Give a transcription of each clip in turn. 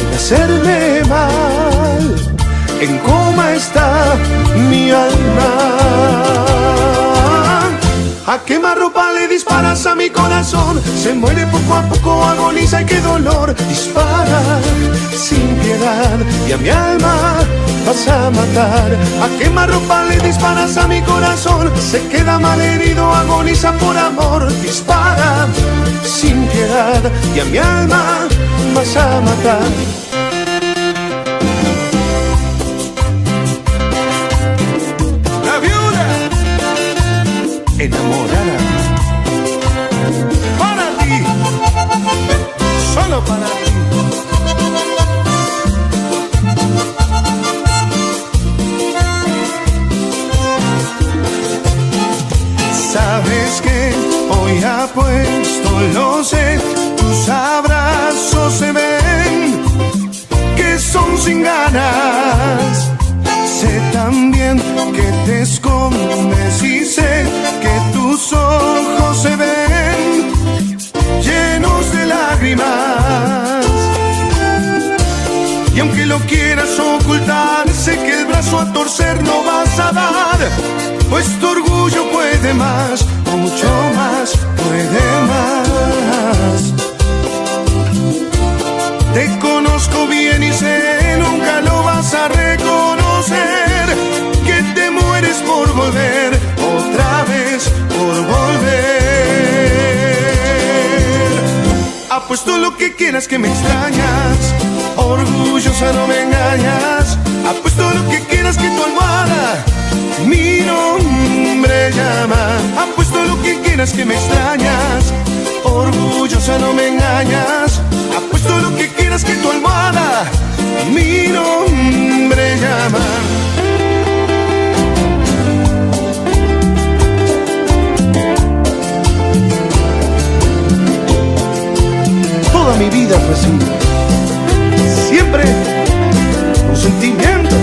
en hacerme mal. En coma está mi alma. A quemar ropa le disparas a mi corazón. Se muere poco a poco, agoniza y qué dolor. Dispara sin piedad y a mi alma vas a matar. A quemar ropa le disparas a mi corazón. Se queda mal herido, agoniza por amor. Dispara sin piedad y a mi alma vas a matar. Enamorada. Para ti, solo para ti. Sabes que hoy apuesto, lo sé, tus abrazos se ven que son sin ganas Sé también que te escondes y sé tus ojos se ven llenos de lágrimas. Y aunque lo quieras ocultar, sé que el brazo a torcer no vas a dar, pues tu orgullo puede más, o mucho más, puede más. Te conozco bien y sé, nunca lo vas a reconocer que te mueres por volver, Apuesto lo que quieras que me extrañas, orgullosa no me engañas. Apuesto lo que quieras que tu almohada mi nombre llama. Apuesto lo que quieras que me extrañas, orgullosa no me engañas. Apuesto lo que quieras que tu almohada mi nombre llama. Vida así, siempre con sentimiento.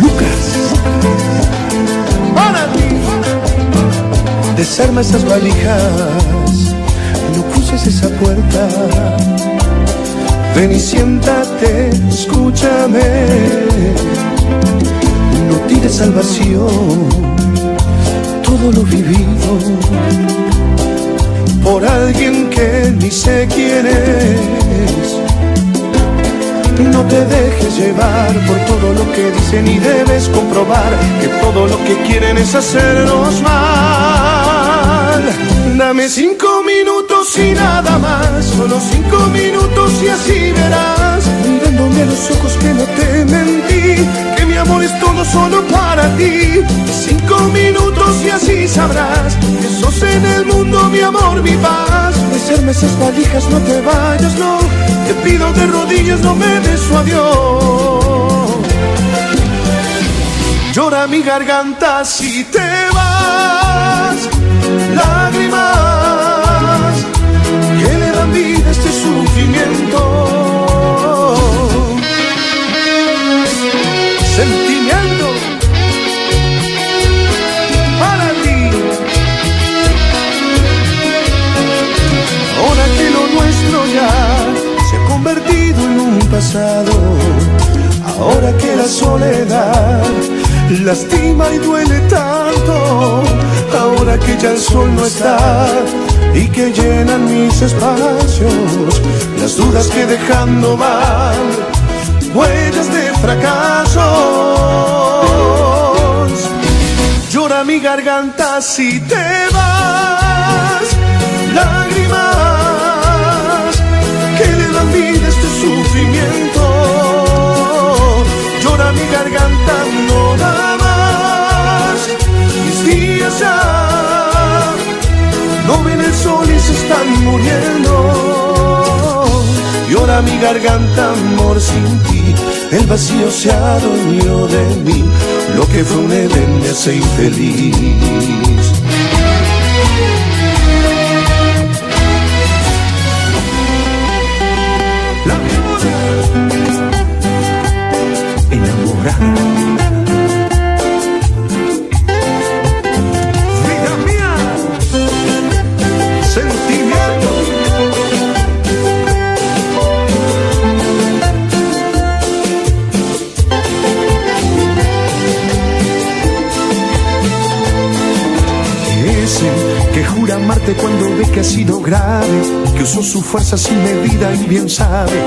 Lucas, para ti desarma esas valijas, no cruces esa puerta. Ven y siéntate, escúchame, no tires al vacío todo lo vivido por alguien que ni sé quién es. No te dejes llevar por todo lo que dicen y debes comprobar que todo lo que quieren es hacernos mal. Dame cinco minutos y nada más, solo cinco minutos y así verás, mirándome a los ojos que no te mentí, que mi amor es todo solo para ti. Cinco minutos y así sabrás que sos en el mundo mi amor, mi paz. Besarme esas valijas, no te vayas, no. Te pido de rodillas, no me des adiós. Llora mi garganta si te vas, lágrimas que le vida este sufrimiento. Sentimiento para ti. Ahora que lo nuestro ya se ha convertido en un pasado, ahora que la soledad lastima y duele tanto, ahora que ya el sol no está y que llenan mis espacios, las dudas que dejando mal, huellas de fracasos. Llora mi garganta si te vas, lágrimas que le dan vida este sufrimiento. Llora mi garganta, no da no ven el sol y se están muriendo. Llora mi garganta, amor, sin ti. El vacío se adueñó de mí. Lo que fue un Edén me hace infeliz. Que ha sido grave, que usó su fuerza sin medida y bien sabe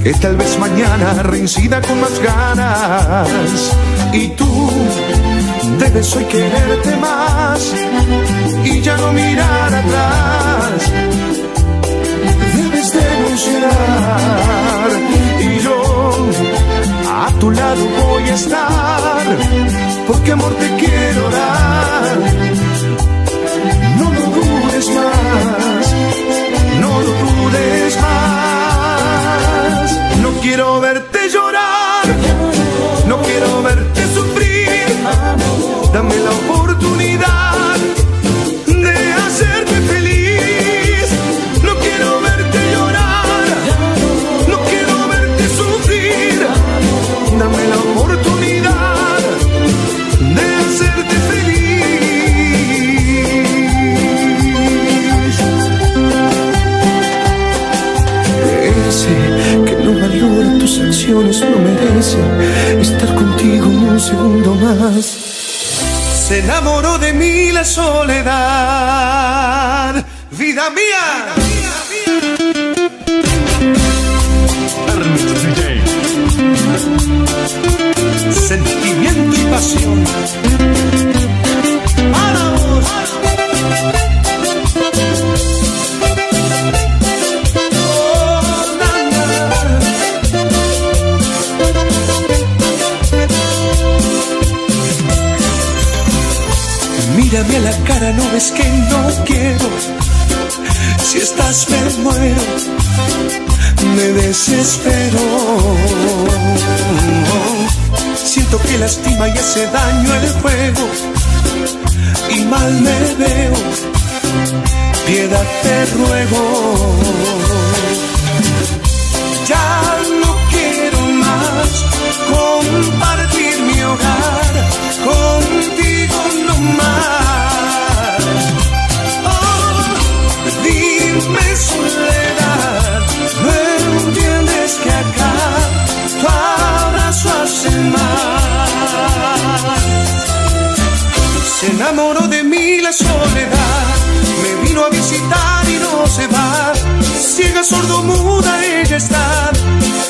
que tal vez mañana reincida con más ganas. Y tú debes hoy quererte más y ya no mirar atrás. Debes denunciar y yo a tu lado voy a estar porque amor te quiero dar. Quiero verte llorar, no quiero verte sufrir. Dame la oportunidad no merece estar contigo un segundo más. Se enamoró de mí la soledad, vida mía. Ves que no quiero. Si estás me muero, me desespero. Siento que lastima y hace daño el fuego. Y mal me veo, piedad te ruego. Se va. Ciega, sordo, muda, ella está.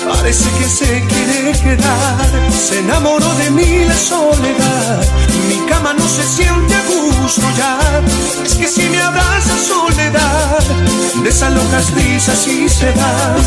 Parece que se quiere quedar. Se enamoró de mí la soledad. Mi cama no se siente a gusto ya. Es que si me abraza soledad, de esas locas risas y se van.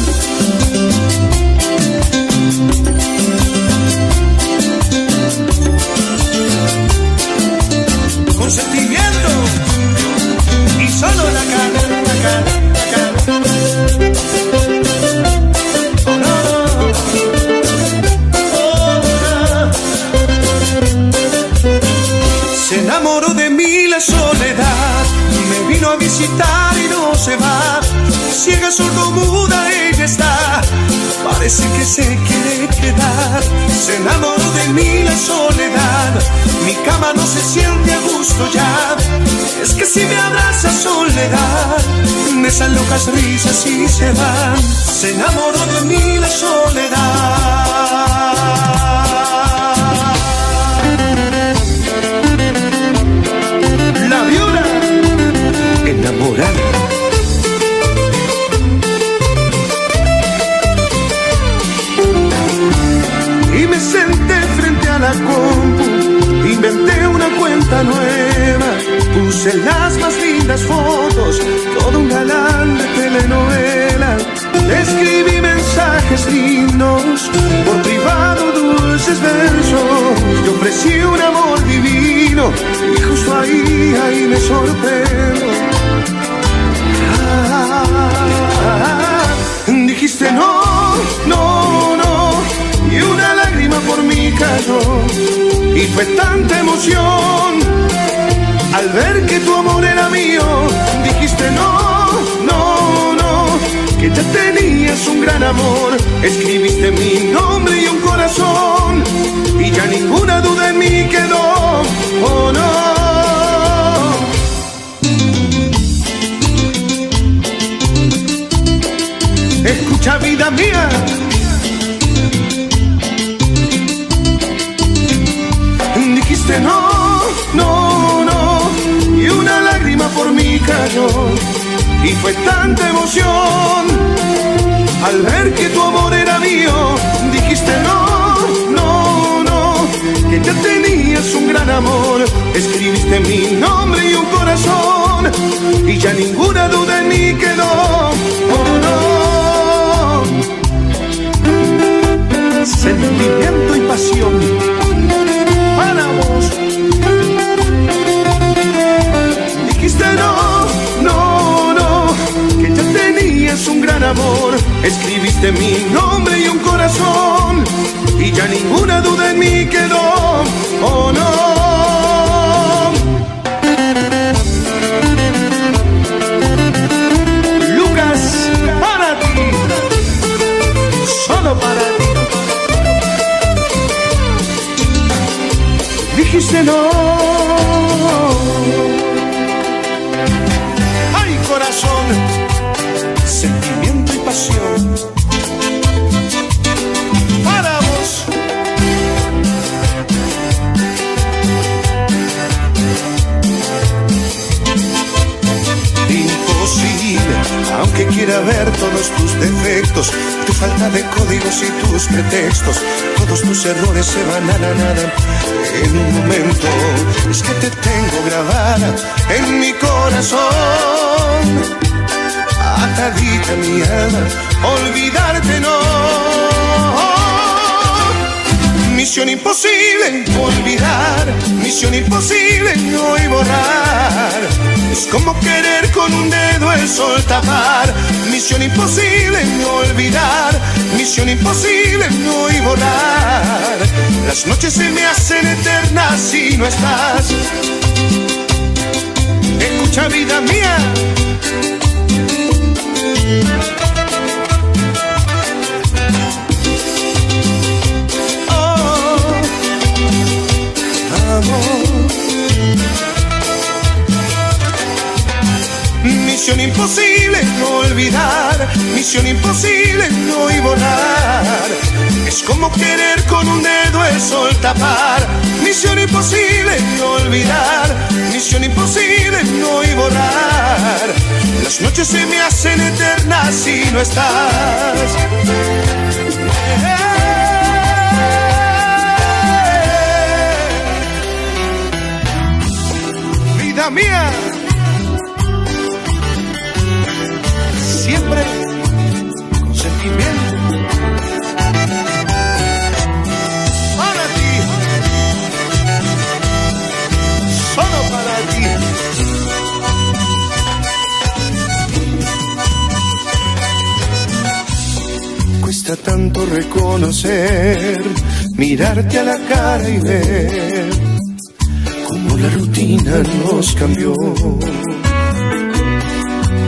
Enamoró de mí la soledad, me vino a visitar y no se va. Ciega, sordo, muda, ella está. Parece que se quiere quedar. Se enamoró de mí la soledad. Mi cama no se siente a gusto ya. Es que si me abraza soledad, de esas locas risas y se van. Se enamoró de mí la soledad. Puse las más lindas fotos, todo un galán de telenovela. Le escribí mensajes lindos, por privado dulces versos. Yo ofrecí un amor divino y justo ahí, ahí me sorprendo. Ah, dijiste no, no, no, y una lágrima por mí cayó. Y fue tanta emoción al ver que tu amor era mío. Dijiste no, no, no, que ya tenías un gran amor. Escribiste mi nombre y un corazón, y ya ninguna duda en mí quedó. Oh no. Escucha vida mía. Dijiste no, y fue tanta emoción. Al ver que tu amor era mío, dijiste no, no, no, que ya tenías un gran amor. Escribiste mi nombre y un corazón, y ya ninguna amor. Escribiste mi nombre y un corazón, y ya ninguna duda en mí quedó. Oh no. Lucas, para ti, solo para ti. Dijiste no. Ay, corazón, todos tus defectos, tu falta de códigos y tus pretextos, todos tus errores se van a la nada en un momento. Es que te tengo grabada en mi corazón atadita mi alma, olvidarte no. Misión imposible, olvidar, misión imposible, no y borrar. Es como querer con un dedo el sol tapar. Misión imposible, olvidar, misión imposible, no y borrar. Las noches se me hacen eternas si no estás. Escucha vida mía, misión imposible no y borrar. Es como querer con un dedo el sol tapar. Misión imposible no olvidar, misión imposible no y borrar. Las noches se me hacen eternas si no estás. Vida mía, siempre Tanto reconocer, mirarte a la cara y ver cómo la rutina nos cambió.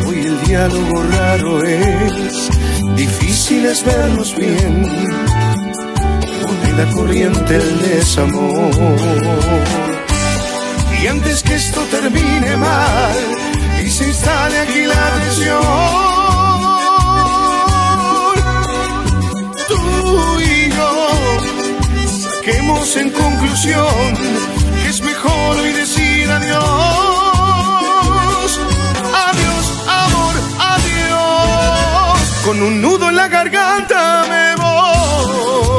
Hoy el diálogo raro es, difícil es vernos bien, pone la corriente el desamor. Y antes que esto termine mal y se instale aquí la tensión, tú y yo saquemos en conclusión que es mejor hoy decir adiós. Adiós, amor, adiós. Con un nudo en la garganta me voy,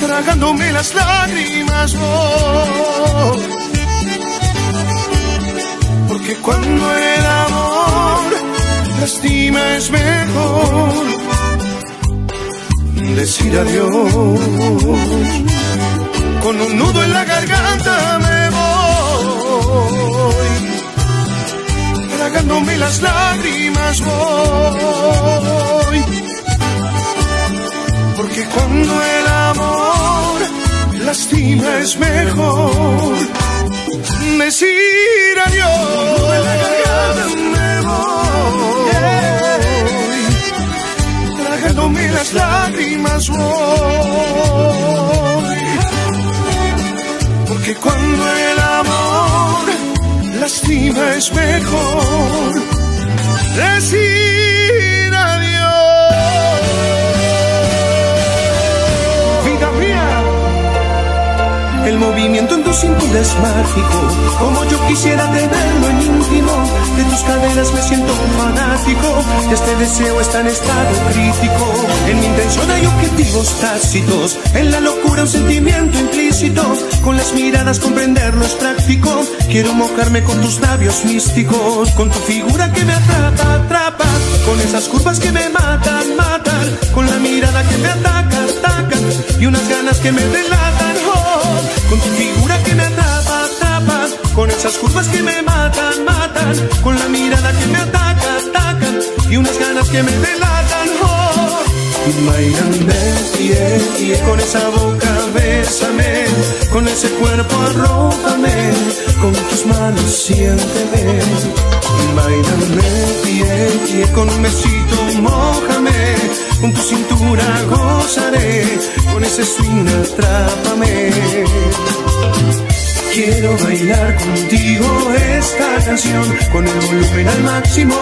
tragándome las lágrimas voy. Porque cuando el amor lastima es mejor decir adiós. Con un nudo en la garganta me voy, tragándome las lágrimas voy. Porque cuando el amor lastima es mejor decir adiós. Me voy, tragándome las lágrimas voy. Porque cuando el amor lastima es mejor decir movimiento en tu cintura es mágico, como yo quisiera tenerlo en íntimo. De tus caderas me siento fanático, este deseo está en estado crítico. En mi intención hay objetivos tácitos, en la locura un sentimiento implícito. Con las miradas comprenderlo es práctico. Quiero mojarme con tus labios místicos, con tu figura que me atrapa, atrapa, con esas curvas que me matan, matan, con la mirada que me ataca, ataca, y unas ganas que me delatan, oh, con tu figura que me atrapa, atrapa, con esas curvas que me matan, matan, con la mirada que me ataca, ataca, y unas ganas que me delatan, oh. Bailame, yeah, yeah, con esa boca bésame, con ese cuerpo arrópame, con tus manos siénteme. Bailame, con un besito mojame, con tu cintura gozaré, con ese swing atrápame. Quiero bailar contigo esta canción con el volumen al máximo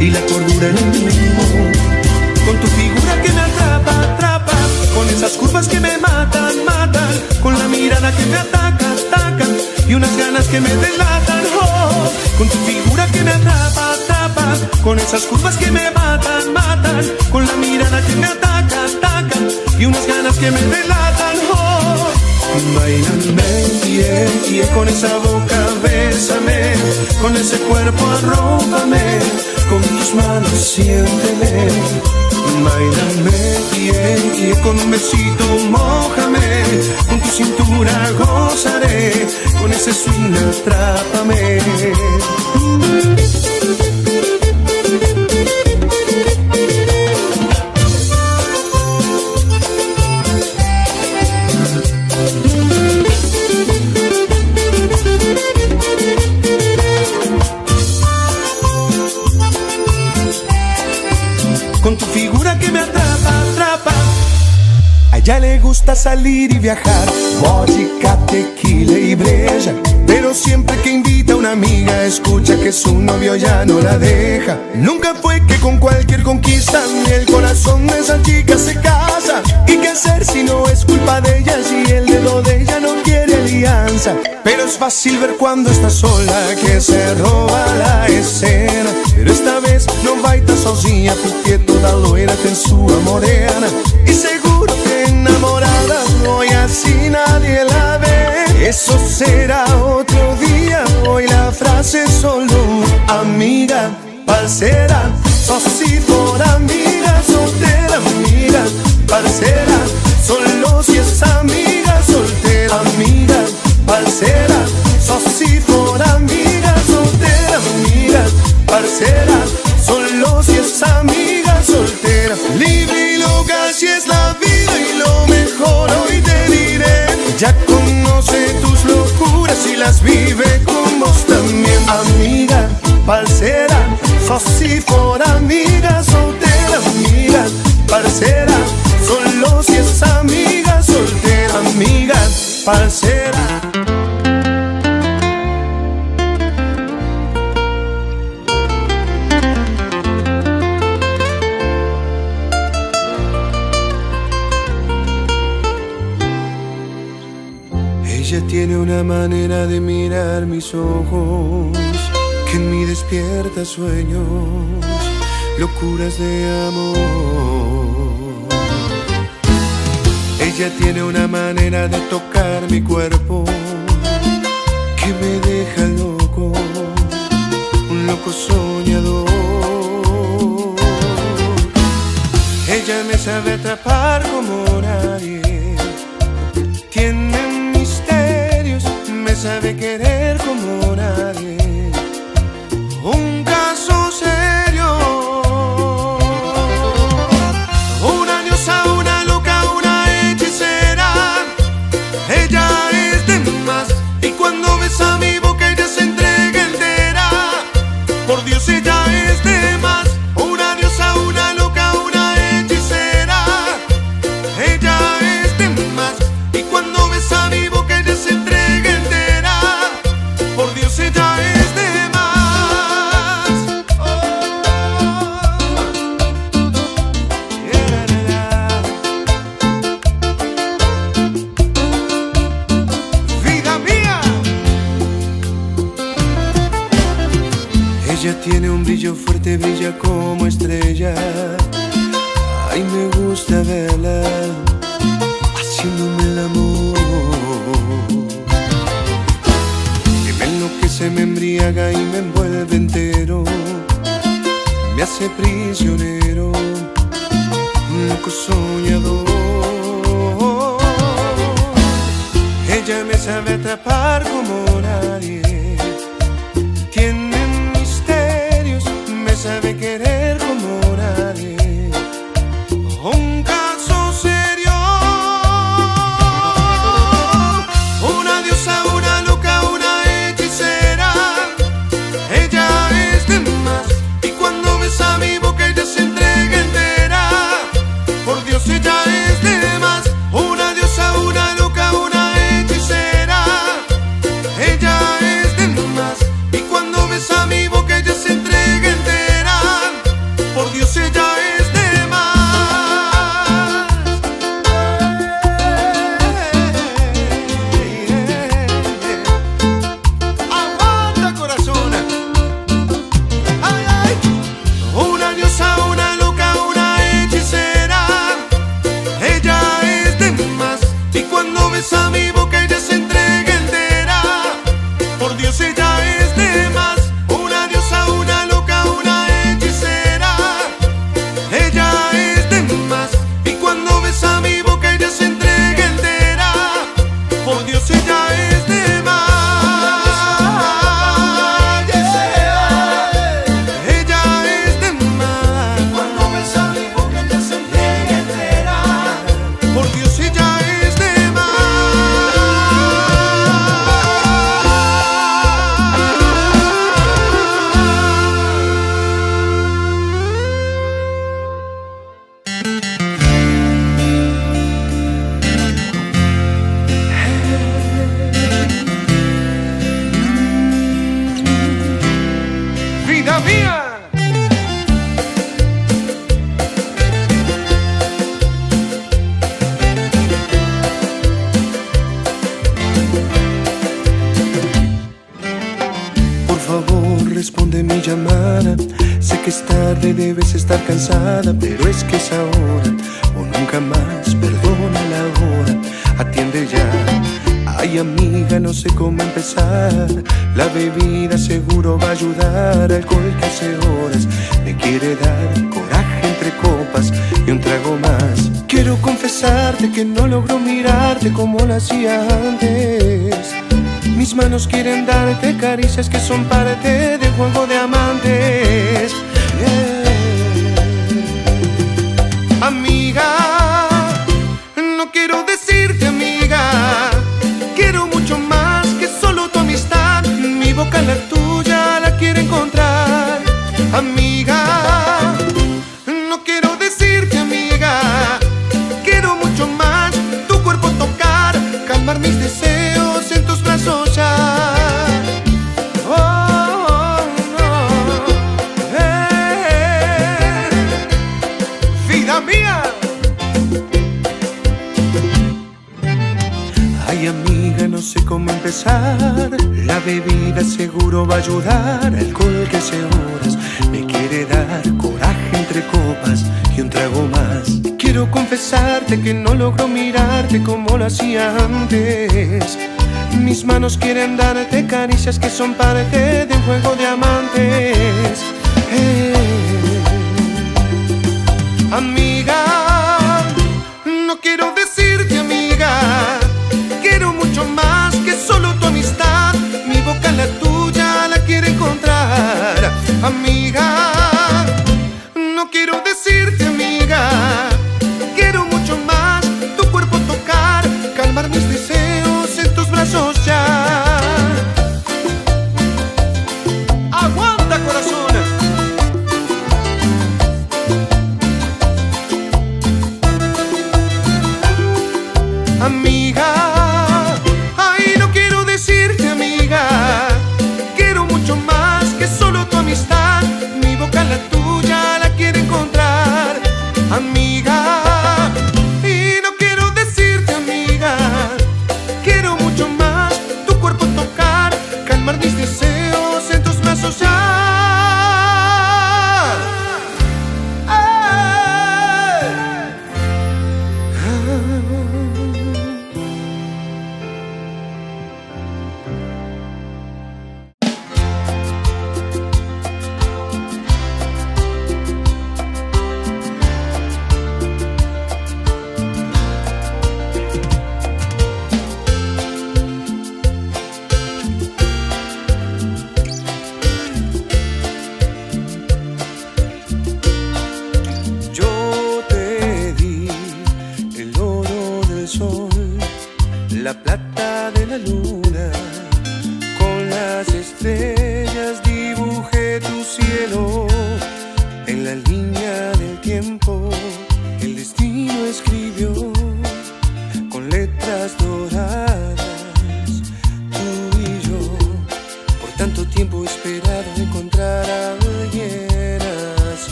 y la cordura en el mínimo con tu figura que me atrapa, atrapa, con esas curvas que me matan, matan, con la mirada que me ataca, ataca, y unas ganas que me delatan, oh, con tu figura que me atrapa, con esas curvas que me matan, matan, con la mirada que me ataca, ataca, y unas ganas que me delatan, oh. Bailame, yeah, yeah, con esa boca bésame, con ese cuerpo arrópame, con tus manos siénteme. Bailame, yeah, yeah, con un besito mojame, con tu cintura gozaré, con ese swing atrápame. Ella le gusta salir y viajar, vodka, tequila y breja. Pero siempre que invita a una amiga, escucha que su novio ya no la deja. Nunca fue que con cualquier conquista el corazón de esa chica se casa. ¿Y qué hacer si no es culpa de ella, si el dedo de ella no quiere alianza? Pero es fácil ver cuando está sola que se roba la escena. Pero esta vez no baita sozinha porque toda loira tem sua morena. Y seguro Eso será otro día. Hoy la frase es solo amiga, parcera. Sos si for amiga, soltera, amiga, parcera. Solo si es amiga, soltera, amiga, parcera. Sos si for amiga, soltera, amiga, parcera. Solo si es amiga, soltera. Libre y loca si es la vida y lo mejor hoy te diré. Ya conoce vive con vos también. Amiga, parcera, sos si for amiga, soltera, amiga, parcera. Solo si es amiga, soltera, amiga, parcera. Tiene una manera de mirar mis ojos que en mí despierta sueños, locuras de amor. Ella tiene una manera de tocar mi cuerpo que me deja loco, un loco soñador. Ella me sabe atrapar como nadie. Sabe querer como nadie. Un caso serio. Una diosa, una loca, una hechicera. Ella es de más. Y cuando besa mi boca, ella se entrega entera. Por Dios, ella es de más. Sami debes estar cansada, pero es que es ahora o nunca más. Perdona la hora, atiende ya. Ay amiga, no sé cómo empezar. La bebida seguro va a ayudar. Alcohol que hace horas me quiere dar coraje entre copas y un trago más. Quiero confesarte que no logro mirarte como lo hacía antes. Mis manos quieren darte caricias que son parte de juego de amantes. la tuya, la quiere encontrar, amiga. ayudar, alcohol que hace horas me quiere dar coraje entre copas y un trago más. Quiero confesarte que no logro mirarte como lo hacía antes. Mis manos quieren darte caricias que son parte de un juego de amantes. Eh. Amiga. encontrar, amiga. No quiero